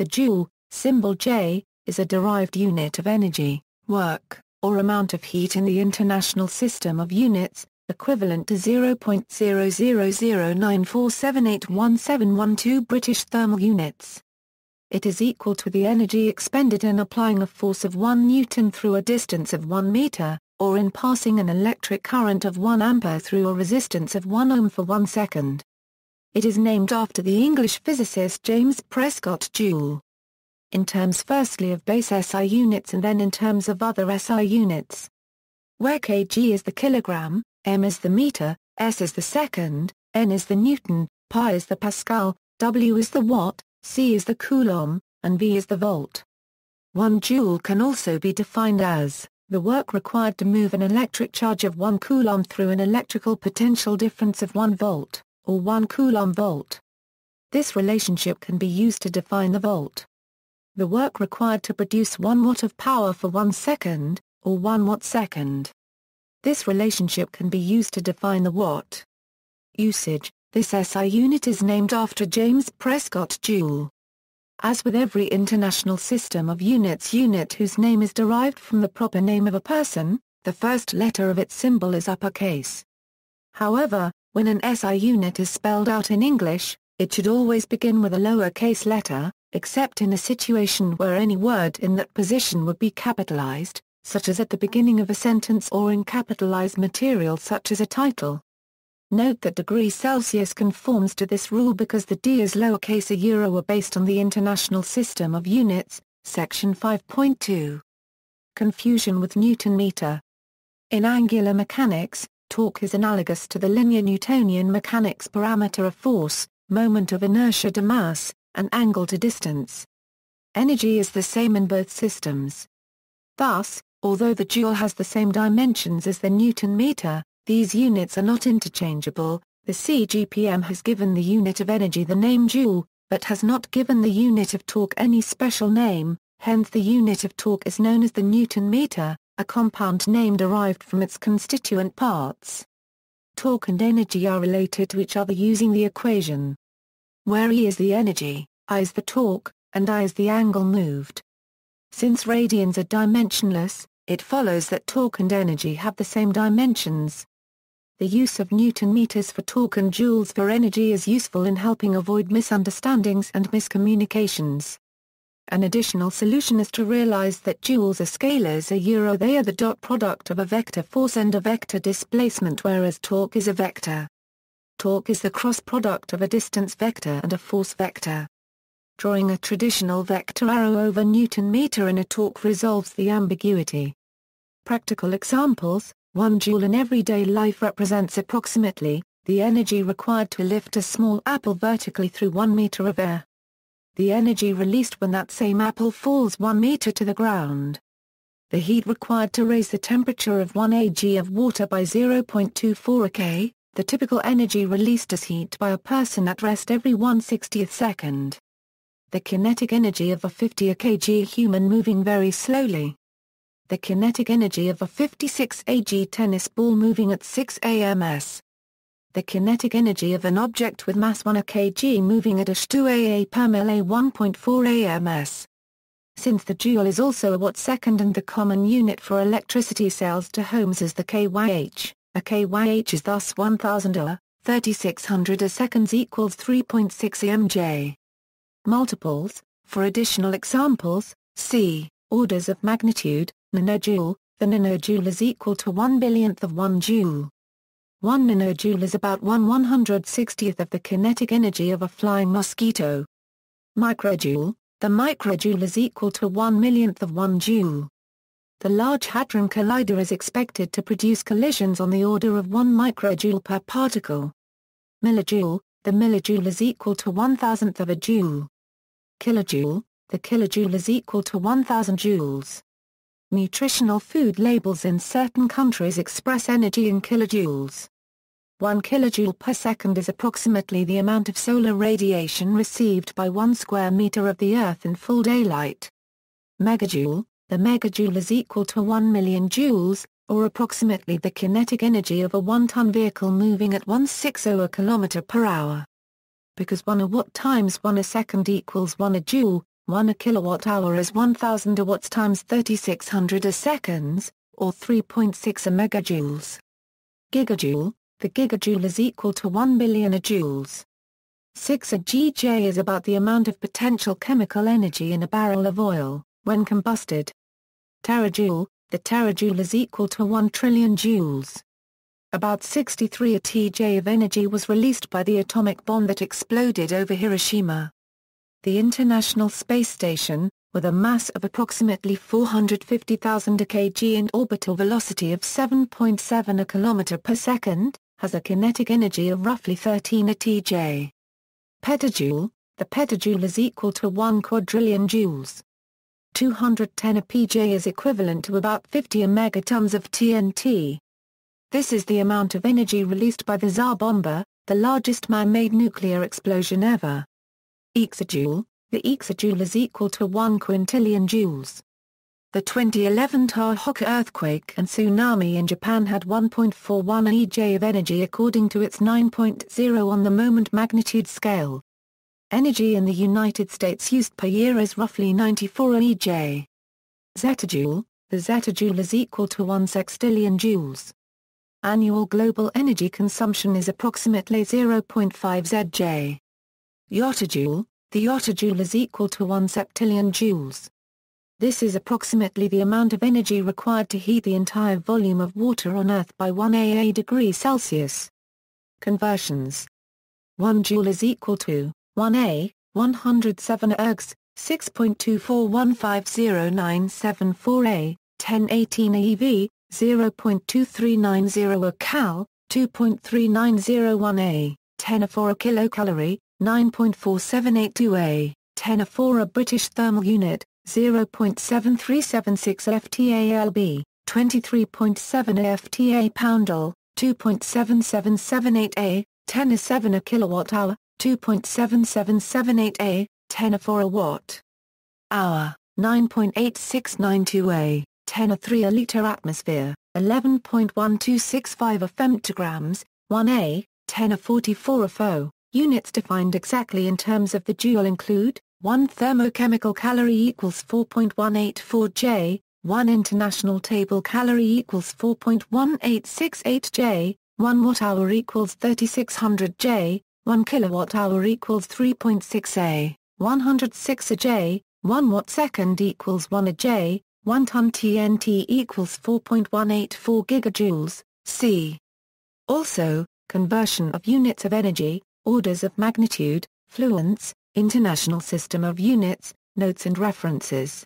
The joule, symbol J, is a derived unit of energy, work, or amount of heat in the International System of Units, equivalent to 0.000947817112 British thermal units. It is equal to the energy expended in applying a force of 1 newton through a distance of 1 meter, or in passing an electric current of 1 ampere through a resistance of 1 ohm for 1 second. It is named after the English physicist James Prescott Joule. In terms firstly of base SI units and then in terms of other SI units. Where kg is the kilogram, m is the meter, s is the second, n is the newton, pi is the pascal, w is the watt, c is the coulomb, and v is the volt. One joule can also be defined as the work required to move an electric charge of 1 coulomb through an electrical potential difference of 1 volt, or 1 coulomb volt. This relationship can be used to define the volt. The work required to produce 1 watt of power for 1 second, or 1 watt second. This relationship can be used to define the watt. Usage This SI unit is named after James Prescott Joule. As with every international system of units unit whose name is derived from the proper name of a person, the first letter of its symbol is uppercase. However, when an SI unit is spelled out in English, it should always begin with a lowercase letter, except in a situation where any word in that position would be capitalized, such as at the beginning of a sentence or in capitalized material such as a title. Note that degree Celsius conforms to this rule because the d is lowercase a euro are based on the International System of Units, section 5.2. Confusion with Newton meter. In angular mechanics, torque is analogous to the linear Newtonian mechanics parameter of force, moment of inertia to mass, and angle to distance. Energy is the same in both systems. Thus, Although the joule has the same dimensions as the Newton meter, these units are not interchangeable. The CGPM has given the unit of energy the name joule, but has not given the unit of torque any special name, hence the unit of torque is known as the Newton meter, a compound name derived from its constituent parts. Torque and energy are related to each other using the equation where E is the energy, I is the torque, and I is the angle moved. Since radians are dimensionless, it follows that torque and energy have the same dimensions. The use of Newton meters for torque and joules for energy is useful in helping avoid misunderstandings and miscommunications. An additional solution is to realize that joules are scalars a euro they are the dot product of a vector force and a vector displacement whereas torque is a vector. Torque is the cross product of a distance vector and a force vector. Drawing a traditional vector arrow over Newton meter in a torque resolves the ambiguity. Practical examples, 1 joule in everyday life represents approximately, the energy required to lift a small apple vertically through 1 meter of air. The energy released when that same apple falls 1 meter to the ground. The heat required to raise the temperature of 1 ag of water by 0.24 K, the typical energy released as heat by a person at rest every 1 60th second. The kinetic energy of a 50 kg human moving very slowly the kinetic energy of a 56 ag tennis ball moving at 6 ams. The kinetic energy of an object with mass 1 kg moving at a 2 aa per mille 1.4 ams. Since the joule is also a watt second and the common unit for electricity sales to homes is the kyh, a kyh is thus 1000 a, 3600 a seconds equals 3.6 mj. Multiples, for additional examples, see, orders of magnitude, nanojoule, the nanojoule is equal to 1 billionth of 1 joule. 1 nanojoule is about 1 160th of the kinetic energy of a flying mosquito. Microjoule, the microjoule is equal to 1 millionth of 1 joule. The Large Hadron Collider is expected to produce collisions on the order of 1 microjoule per particle. Millijoule, the millijoule is equal to 1 thousandth of a joule. Kilojoule, the kilojoule is equal to 1000 joules. Nutritional food labels in certain countries express energy in kilojoules. 1 kilojoule per second is approximately the amount of solar radiation received by 1 square meter of the Earth in full daylight. Megajoule, the megajoule is equal to 1 million joules, or approximately the kinetic energy of a 1-ton vehicle moving at 160 km per hour. Because 1 a watt times 1 a second equals 1 a joule, 1 a kilowatt-hour is 1000 a watts times 3600 a seconds, or 3.6 a megajoules. Gigajoule, the gigajoule is equal to 1 billion joules. 6 a GJ is about the amount of potential chemical energy in a barrel of oil, when combusted. Terajoule, the terajoule is equal to 1 trillion joules. About 63 a TJ of energy was released by the atomic bomb that exploded over Hiroshima. The International Space Station, with a mass of approximately 450,000 kg and orbital velocity of 7.7 a kilometer per second, has a kinetic energy of roughly 13 a TJ. Petajoule, the petajoule is equal to 1 quadrillion joules. 210 a PJ is equivalent to about 50 a megatons of TNT. This is the amount of energy released by the Tsar Bomba, the largest man-made nuclear explosion ever. Exajoule, the exajoule is equal to 1 quintillion joules. The 2011 Tohoku earthquake and tsunami in Japan had 1.41 EJ of energy according to its 9.0 on the moment magnitude scale. Energy in the United States used per year is roughly 94 EJ. Zettajoule, the zettajoule is equal to 1 sextillion joules. Annual global energy consumption is approximately 0.5 ZJ. Yottajoule, the yottajoule is equal to 1 septillion joules. This is approximately the amount of energy required to heat the entire volume of water on Earth by 1 AA degree Celsius. Conversions 1 joule is equal to 1 A, 107 ergs, 6.2415097 A, 1018 eV, 0.2390 a cal, 2.3901 a, 10 a 4 a kilocalorie, 9.4782 a, 10 a 4 a British thermal unit, 0.7376 FTALB, 23.7 a FTA poundal, 2.7778 a, 10 a 7 a kilowatt hour, 2.7778 a, 10 a 4 a watt hour, 9.8692 a. 10 a 3 a liter atmosphere, 11.1265 a femtograms, 1a, 10 a 44 a FO. Units defined exactly in terms of the joule include, 1 thermochemical calorie equals 4.184 J, 1 international table calorie equals 4.1868 J, 1 watt-hour equals 3600 J, 1 kilowatt-hour equals 3.6 A, 106 a J, 1 watt-second equals 1 a J, 1 ton TNT equals 4.184 gigajoules, c. Also, conversion of units of energy, orders of magnitude, fluents, International System of Units, Notes and References.